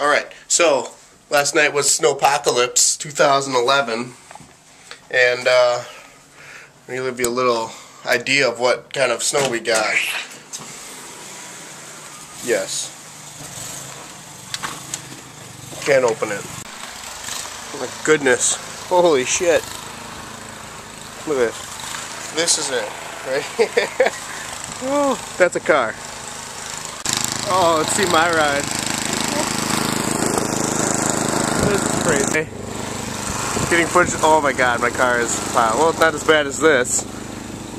Alright, so last night was Snowpocalypse 2011 and uh, me give you a little idea of what kind of snow we got. Yes. Can't open it. Oh my goodness. Holy shit. Look at this. This is it. Right oh, that's a car. Oh, let's see my ride. This is crazy. Getting footage. Oh my god, my car is wow. Well, it's not as bad as this.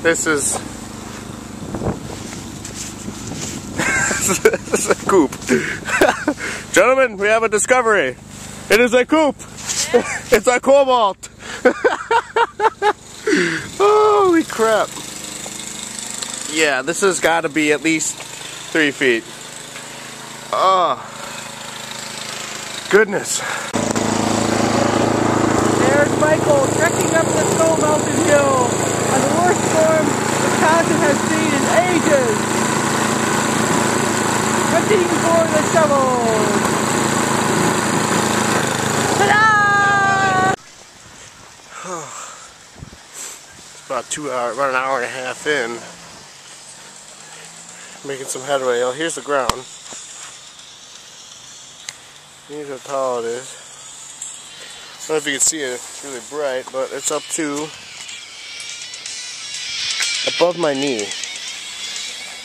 This is. this is a coupe. Gentlemen, we have a discovery. It is a coupe. it's a Cobalt. Holy crap. Yeah, this has got to be at least three feet. Oh, goodness. There's Michael trekking up the snow mountain hill on the worst storm Wisconsin has seen in ages. Hunting for the shovels. Ta-da! It's about two hours, about an hour and a half in. Making some headway. Oh, here's the ground. Here's how tall it is. I don't know if you can see it, it's really bright, but it's up to above my knee.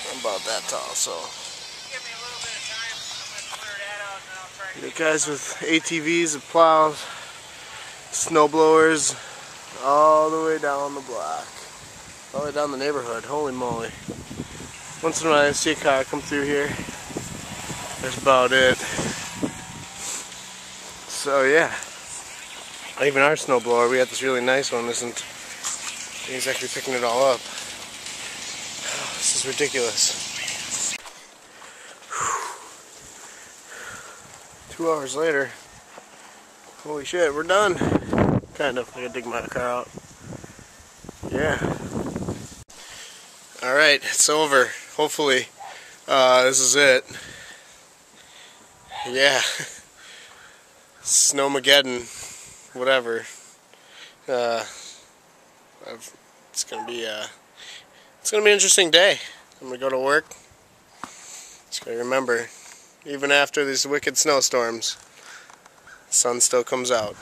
I'm about that tall, so. The guys with ATVs and plows, snow blowers, all the way down the block. All the way down the neighborhood. Holy moly. Once in a while I see a car come through here. That's about it. So yeah. Even our snowblower, we had this really nice one, isn't he's actually picking it all up. this is ridiculous. Two hours later. Holy shit, we're done. Kind of. I gotta dig my car out. Yeah. Alright, it's over. Hopefully. Uh, this is it. Yeah. Snowmageddon. Whatever. Uh, it's gonna be uh, it's gonna be an interesting day. I'm gonna go to work. Just gotta remember, even after these wicked snowstorms, the sun still comes out.